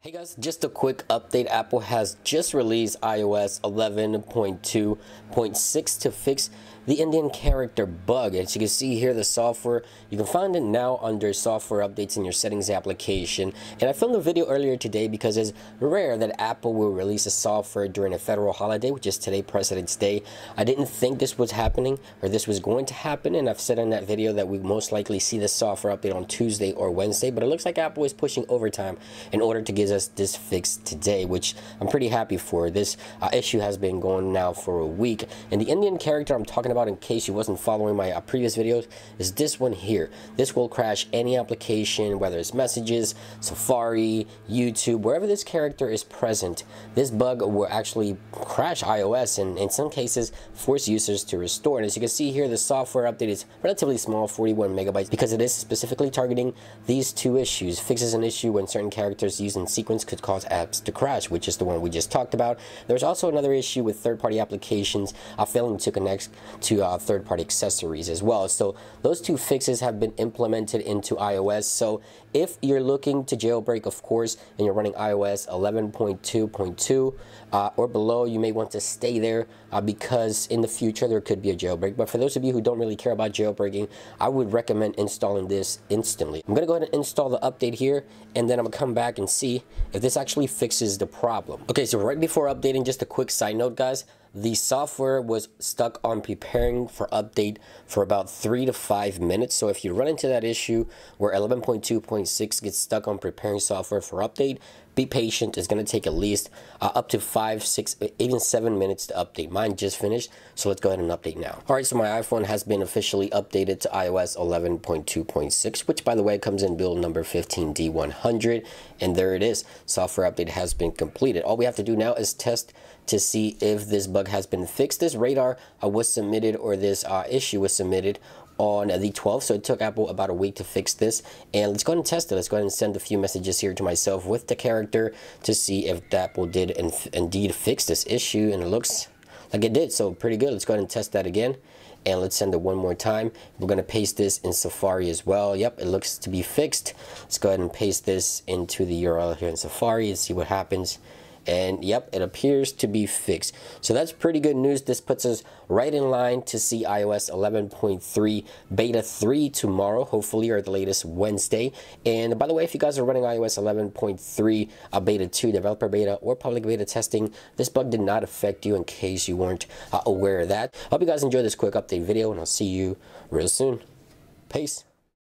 Hey guys, just a quick update. Apple has just released iOS 11.2.6 to fix the Indian character bug. As you can see here, the software, you can find it now under software updates in your settings application. And I filmed a video earlier today because it's rare that Apple will release a software during a federal holiday, which is today, President's Day. I didn't think this was happening or this was going to happen. And I've said in that video that we most likely see the software update on Tuesday or Wednesday. But it looks like Apple is pushing overtime in order to get us this fix today, which I'm pretty happy for. This uh, issue has been going now for a week. And the Indian character I'm talking about about in case you wasn't following my uh, previous videos is this one here. This will crash any application, whether it's messages, Safari, YouTube, wherever this character is present. This bug will actually crash iOS and in some cases force users to restore. And as you can see here, the software update is relatively small, 41 megabytes, because it is specifically targeting these two issues. Fixes an issue when certain characters used in sequence could cause apps to crash, which is the one we just talked about. There's also another issue with third-party applications uh, failing to connect to uh, third-party accessories as well. So those two fixes have been implemented into iOS. So if you're looking to jailbreak, of course, and you're running iOS 11.2.2 uh, or below, you may want to stay there uh, because in the future there could be a jailbreak. But for those of you who don't really care about jailbreaking, I would recommend installing this instantly. I'm going to go ahead and install the update here, and then I'm going to come back and see if this actually fixes the problem. Okay, so right before updating, just a quick side note, guys the software was stuck on preparing for update for about three to five minutes. So if you run into that issue where 11.2.6 gets stuck on preparing software for update, be patient. It's going to take at least uh, up to five, six, even seven minutes to update. Mine just finished, so let's go ahead and update now. All right, so my iPhone has been officially updated to iOS 11.2.6, which by the way comes in build number 15D100, and there it is. Software update has been completed. All we have to do now is test to see if this bug has been fixed. This radar uh, was submitted or this uh, issue was submitted on the 12th so it took Apple about a week to fix this. And let's go ahead and test it. Let's go ahead and send a few messages here to myself with the character to see if Apple did in indeed fix this issue. And it looks like it did. So pretty good. Let's go ahead and test that again. And let's send it one more time. We're going to paste this in Safari as well. Yep it looks to be fixed. Let's go ahead and paste this into the URL here in Safari and see what happens and yep it appears to be fixed. So that's pretty good news. This puts us right in line to see iOS 11.3 beta 3 tomorrow hopefully or the latest Wednesday. And by the way if you guys are running iOS 11.3 uh, beta 2 developer beta or public beta testing this bug did not affect you in case you weren't uh, aware of that. Hope you guys enjoyed this quick update video and I'll see you real soon. Peace